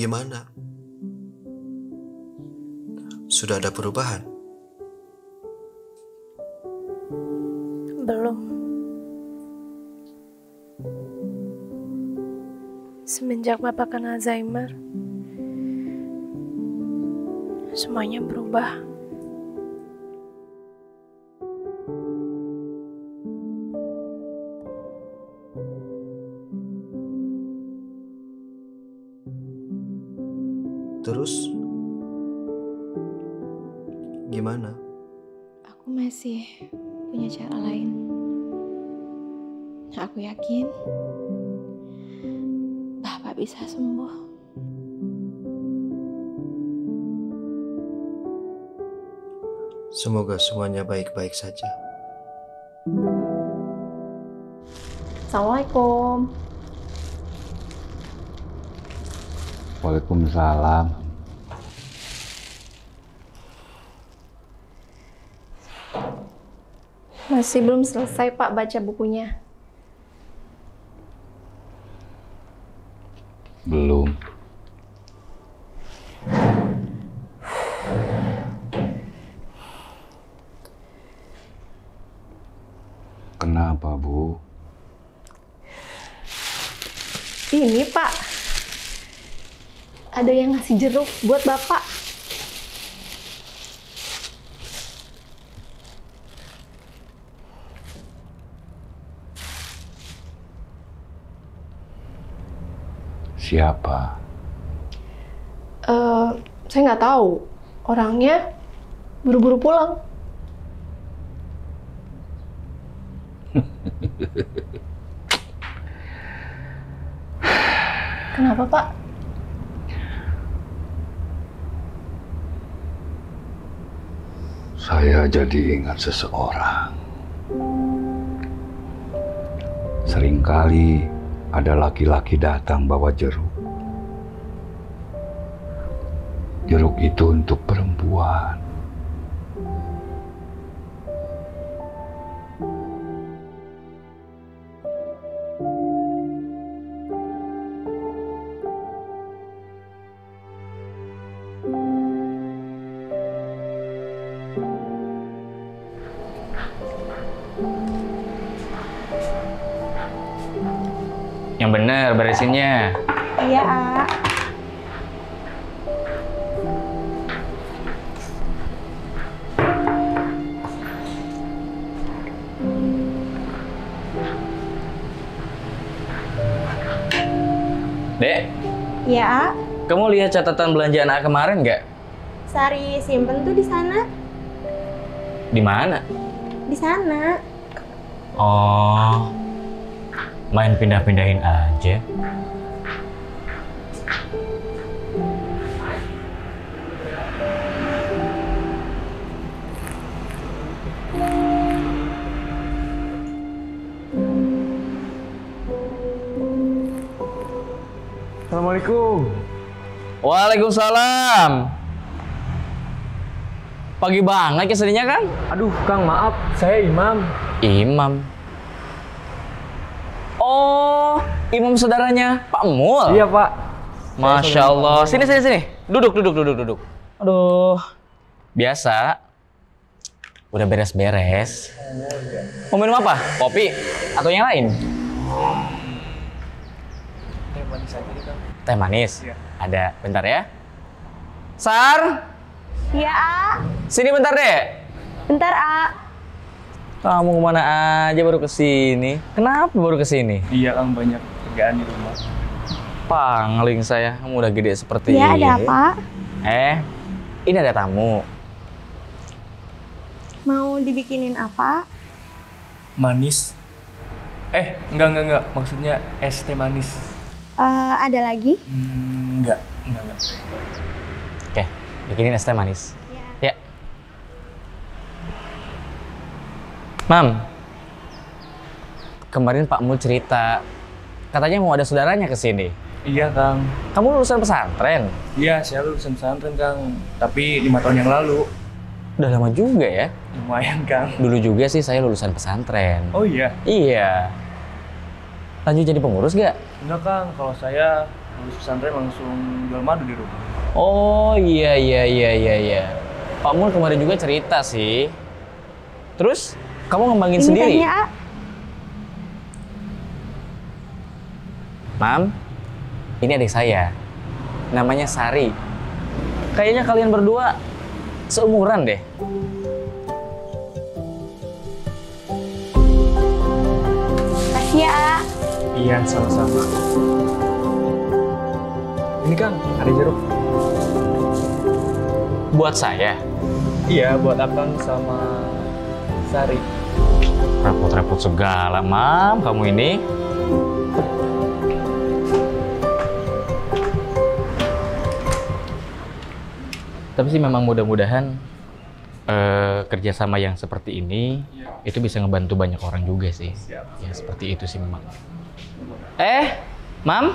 Gimana? Sudah ada perubahan? Belum. Semenjak Bapak kena Alzheimer, semuanya berubah. Terus gimana? Aku masih punya cara lain. Aku yakin Bapak bisa sembuh. Semoga semuanya baik-baik saja. Assalamualaikum. Waalaikumsalam. Masih belum selesai Pak baca bukunya. Belum. Kenapa, Bu? Ini Pak. Ada yang ngasih jeruk buat Bapak. Siapa? Eh, saya nggak tahu. Orangnya buru-buru pulang. Kenapa Pak? Saya jadi ingat seseorang. Seringkali ada laki-laki datang bawa jeruk. Jeruk itu untuk perempuan. Yang bener beresinnya. Iya, A. Dek, Iya, A. kamu lihat catatan belanjaan A kemarin nggak? Sari simpen tuh di sana. Di mana? Di sana. Oh, main pindah-pindahin aja. Assalamualaikum. Waalaikumsalam. Pagi banget ke sininya kan? Aduh, Kang, maaf. Saya Imam. Imam. Oh, imam saudaranya Pak Mul. Iya, Pak. Masya Allah. Sini, sini, sini. Duduk, duduk, duduk, duduk. Aduh. Biasa. Udah beres-beres. Mau minum apa? Kopi? Atau yang lain? Teh manis aja nih, Kang. Teh manis? Iya. Ada. Bentar ya. Sar, Iya, A. sini bentar deh. Bentar, A. Kamu ke mana aja baru ke sini? Kenapa baru ke sini? Iya, Kang, banyak kerjaan di rumah. Pangling saya, kamu udah gede seperti Iya, ini. ada apa? Eh, ini ada tamu. Mau dibikinin apa? Manis. Eh, enggak, enggak, enggak. Maksudnya es teh manis. Eh, ada lagi? Hmm, enggak, enggak, enggak. Oke, bikinin es teh manis. Ya. Mam, kemarin Pak Mul cerita, katanya mau ada saudaranya ke sini. Iya, Kang. Kamu lulusan pesantren? Iya, saya lulusan pesantren, Kang. Tapi lima tahun yang lalu. Udah lama juga ya. Lumayan, Kang. Dulu juga sih saya lulusan pesantren. Oh iya? Iya. Lanjut jadi pengurus gak? Enggak, Kang. Kalau saya habis pesantren langsung jual madu di rumah. Oh iya iya iya iya iya. Pak Mul kemarin juga cerita sih. Terus kamu ngembangin Ini sendiri? tehnya, A. Mam, ini adik saya. Namanya Sari. Kayaknya kalian berdua seumuran deh. Kasih ya, A. Iya, sama-sama. Ini Kang, ada jeruk. Buat saya. Iya, buat Akang sama Sari. Repot-repot segala, Mam, kamu ini. Tapi sih memang mudah-mudahan eh, kerjasama yang seperti ini itu bisa ngebantu banyak orang juga sih. Ya seperti itu sih memang. Eh, Mam,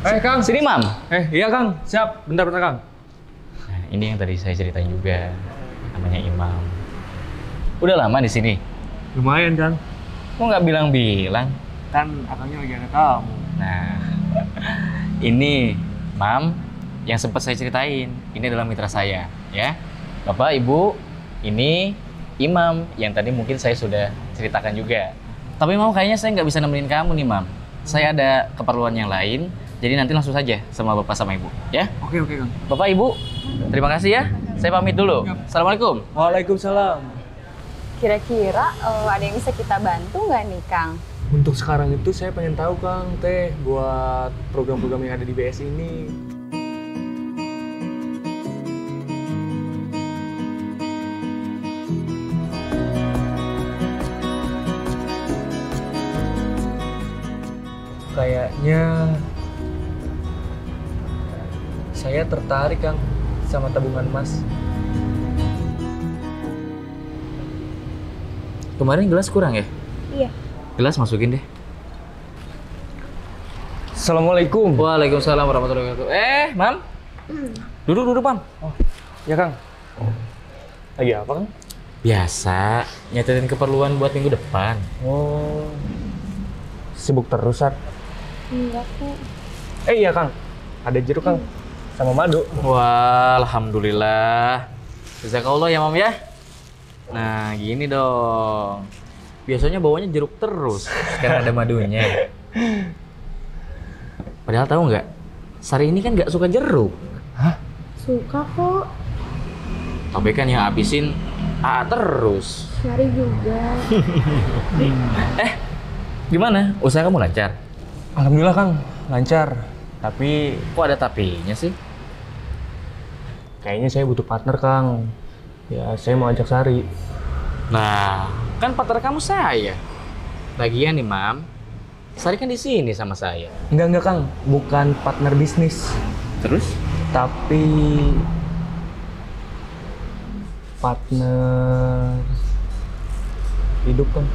Eh, Kang. sini Mam. Eh, iya Kang. Siap. Bentar-bentar Kang. Nah, ini yang tadi saya ceritain juga. Namanya Imam. Udah lama di sini. Lumayan, Kang. Kok nggak bilang-bilang? Kan akangnya lagi ada kamu. Nah, ini Mam yang sempat saya ceritain. Ini adalah mitra saya, ya. Bapak, Ibu, ini Imam yang tadi mungkin saya sudah ceritakan juga. Tapi Mam kayaknya saya nggak bisa nemenin kamu nih, Mam. Saya ada keperluan yang lain, jadi nanti langsung saja sama Bapak sama Ibu, ya. Oke, oke, Kang. Bapak, Ibu, terima kasih ya. Saya pamit dulu. Assalamualaikum. Waalaikumsalam. Kira-kira eh, ada yang bisa kita bantu nggak nih, Kang? Untuk sekarang itu saya pengen tahu Kang, Teh, buat program-program yang ada di BS ini. Kayaknya saya tertarik Kang sama tabungan emas. Kemarin gelas kurang ya? Iya. Gelas masukin deh. Assalamualaikum. Waalaikumsalam warahmatullahi wabarakatuh. Eh, Mam. Duduk, duduk, Mam. Ya Kang. Lagi apa Kang? Biasa, nyatetin keperluan buat minggu depan. Oh, sibuk terus, Sat. Enggak, kok. Eh iya, Kang. Ada jeruk, Kang. Sama madu. Wah, alhamdulillah. Jazakallah ya, Mam ya. Nah, gini dong. Biasanya bawanya jeruk terus. Sekarang ada madunya. Padahal tahu nggak? Sari ini kan nggak suka jeruk. Suka kok. Tapi kan yang habisin AA terus. Sari juga. Eh, gimana? Usaha kamu lancar? Alhamdulillah, Kang. Lancar. Tapi Kok ada tapinya sih? kayaknya saya butuh partner, Kang. Ya, saya mau ajak Sari. Nah, kan partner kamu saya. Lagian nih, Mam. Sari kan di sini sama saya. Enggak, enggak, Kang. Bukan partner bisnis. Terus? Tapi... Partner... Hidup, Kang.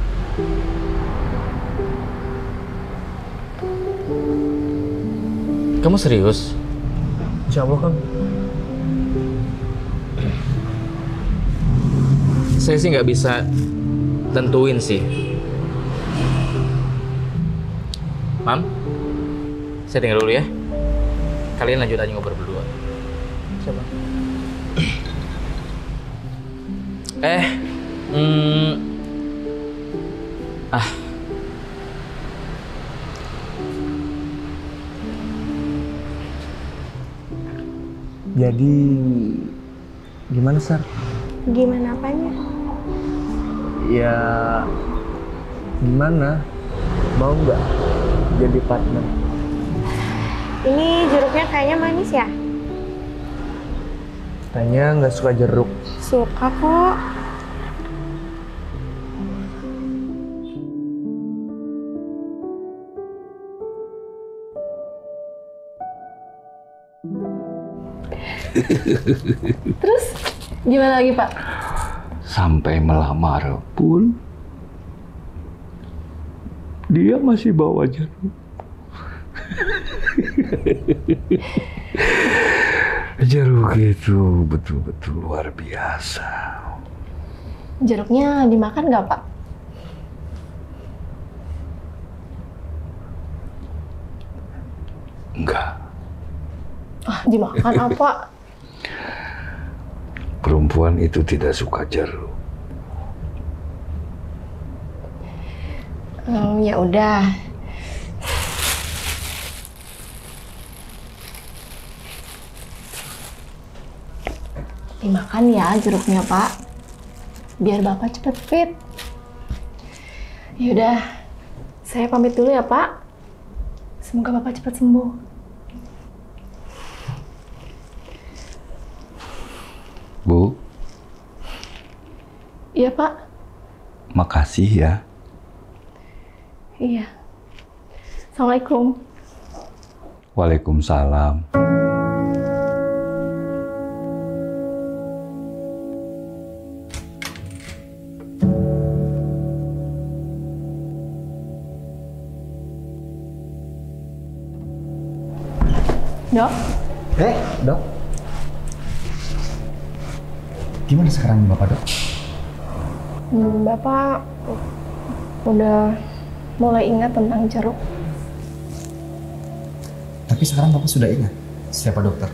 Kamu serius? Insya Allah, Kang. Saya sih nggak bisa tentuin sih. Mam, saya tinggal dulu ya. Kalian lanjut aja ngobrol berdua. Siapa? Eh, hmm, ah, Jadi... Gimana, Sar? Gimana apanya? Ya... Gimana? Mau nggak jadi partner? Ini jeruknya kayaknya manis ya? Tanya nggak suka jeruk. Suka kok. Terus gimana lagi Pak? Sampai melamar pun dia masih bawa jeruk. jeruk itu betul-betul luar biasa. Jeruknya dimakan nggak Pak? Enggak. Ah, dimakan apa? Perempuan itu tidak suka jeruk. Hmm, ya udah. Dimakan ya jeruknya, Pak. Biar Bapak cepet fit. Yaudah, saya pamit dulu ya, Pak. Semoga Bapak cepat sembuh. Bu, Iya, Pak. makasih ya. Iya. Assalamualaikum. Waalaikumsalam. Dok, Eh, dok. Gimana sekarang Bapak, dok? hmm, Bapak udah mulai ingat tentang jeruk. Tapi sekarang Bapak sudah ingat siapa dokter?